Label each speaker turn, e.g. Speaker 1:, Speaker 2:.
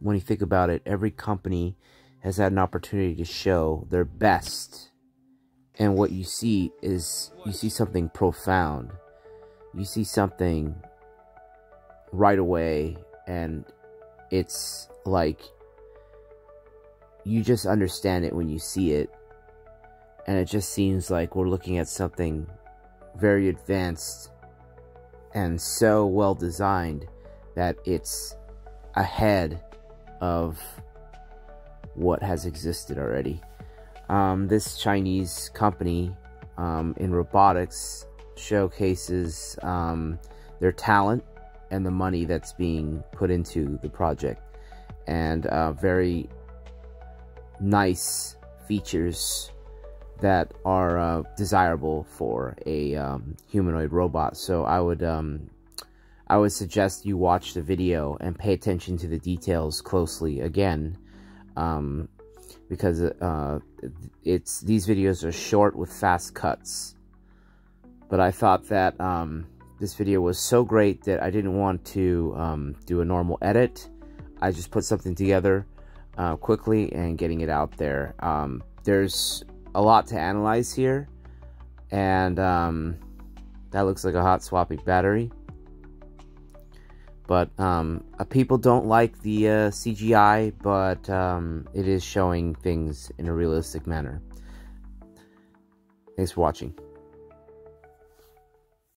Speaker 1: when you think about it, every company has had an opportunity to show their best. And what you see is you see something profound. You see something right away, and it's like you just understand it when you see it. And it just seems like we're looking at something very advanced and so well designed that it's ahead of what has existed already. Um, this Chinese company um, in robotics showcases um, their talent and the money that's being put into the project, and uh, very nice features that are uh, desirable for a um, humanoid robot. So I would um, I would suggest you watch the video and pay attention to the details closely again, um, because uh, it's these videos are short with fast cuts. But I thought that um, this video was so great that I didn't want to um, do a normal edit. I just put something together uh, quickly and getting it out there. Um, there's a lot to analyze here. And um, that looks like a hot swapping battery. But um, uh, people don't like the uh, CGI, but um, it is showing things in a realistic manner. Thanks for watching.